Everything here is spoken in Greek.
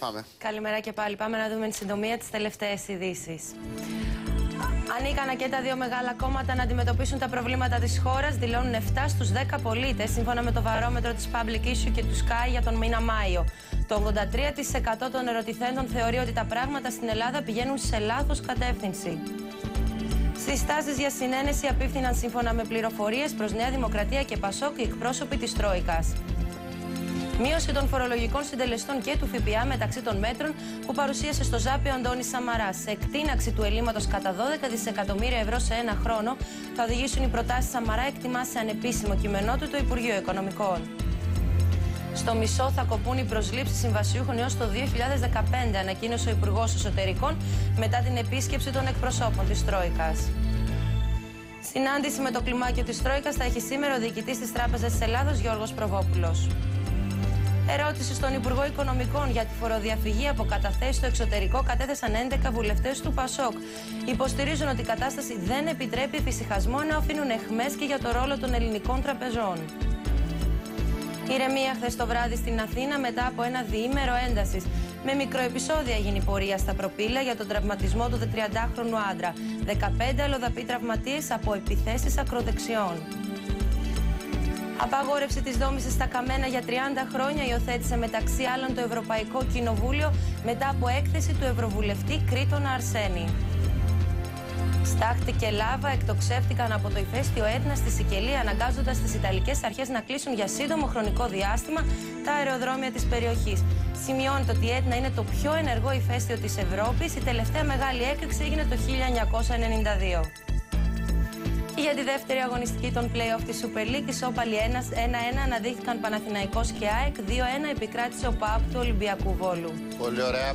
Πάμε. Καλημέρα και πάλι. Πάμε να δούμε εν συντομία τι τελευταίε ειδήσει. Ανήκανα και τα δύο μεγάλα κόμματα να αντιμετωπίσουν τα προβλήματα της χώρας, δηλώνουν 7 στους 10 πολίτες, σύμφωνα με το βαρόμετρο της Public Issue και του Sky για τον μήνα Μάιο. Το 83% των ερωτηθέντων θεωρεί ότι τα πράγματα στην Ελλάδα πηγαίνουν σε λάθος κατεύθυνση. Συστάσει για συνένεση απίφθηναν σύμφωνα με πληροφορίες προς Νέα Δημοκρατία και Πασόκ οι εκπρόσωποι της Τρόικας. Μείωση των φορολογικών συντελεστών και του ΦΠΑ μεταξύ των μέτρων που παρουσίασε στο Ζάπιο Αντώνης Σαμαράς. Σε εκτείναξη του ελλείμματος κατά 12 δισεκατομμύρια ευρώ σε ένα χρόνο θα οδηγήσουν οι προτάσεις Σαμαρά, εκτιμάς σε ανεπίσημο κείμενό του το Υπουργείο Οικονομικών. Στο μισό θα κοπούν οι προσλήψεις συμβασιούχων έως το 2015, ανακοίνωσε ο Υπουργός Εσωτερικών μετά την επίσκεψη των εκπροσώπων της Τρόικας. Συνάντηση με το κλιμάκιο της Τρόικας θα έχει σήμερα ο διοικητής της Τράπεζας της Ελλάδος Γιώργος Προβόπουλος. Ερώτηση στον Υπουργό Οικονομικών για τη φοροδιαφυγή από καταθέσεις στο εξωτερικό κατέθεσαν 11 βουλευτές του ΠΑΣΟΚ. Υποστηρίζουν ότι η κατάσταση δεν επιτρέπει εφησυχασμό να αφήνουν εχμές και για το ρόλο των ελληνικών τραπεζών. Ηρεμία χθες το βράδυ στην Αθήνα μετά από ένα διήμερο έντασης. Με μικροεπισόδια έγινε η πορεία στα προπύλα για τον τραυματισμό του 30χρονου άντρα. 15 αλλοδαποί τραυματίες από επιθέσεις ακροδεξιών. Απαγόρευση της δόμησης στα Καμένα για 30 χρόνια υιοθέτησε μεταξύ άλλων το Ευρωπαϊκό Κοινοβούλιο μετά από έκθεση του Ευρωβουλευτή Κρήτονα Αρσένη. Στάχτη και λάβα εκτοξεύτηκαν από το ηφαίστειο Έτνα στη Σικελία, αναγκάζοντας τις Ιταλικές αρχές να κλείσουν για σύντομο χρονικό διάστημα τα αεροδρόμια της περιοχής. Σημειώνεται ότι η Έτνα είναι το πιο ενεργό ηφαίστειο της Ευρώπης. Η τελευταία μεγάλη έκρηξη έγινε το 1992. Για τη δεύτερη αγωνιστική των play-off της Super League, οι Σόπαλοι 1-1 αναδείχθηκαν Παναθηναϊκός και ΑΕΚ, 2-1 επικράτησε ο ΠΑΠ του Ολυμπιακού Βόλου. Πολύ ωραία.